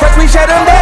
First we shut them down.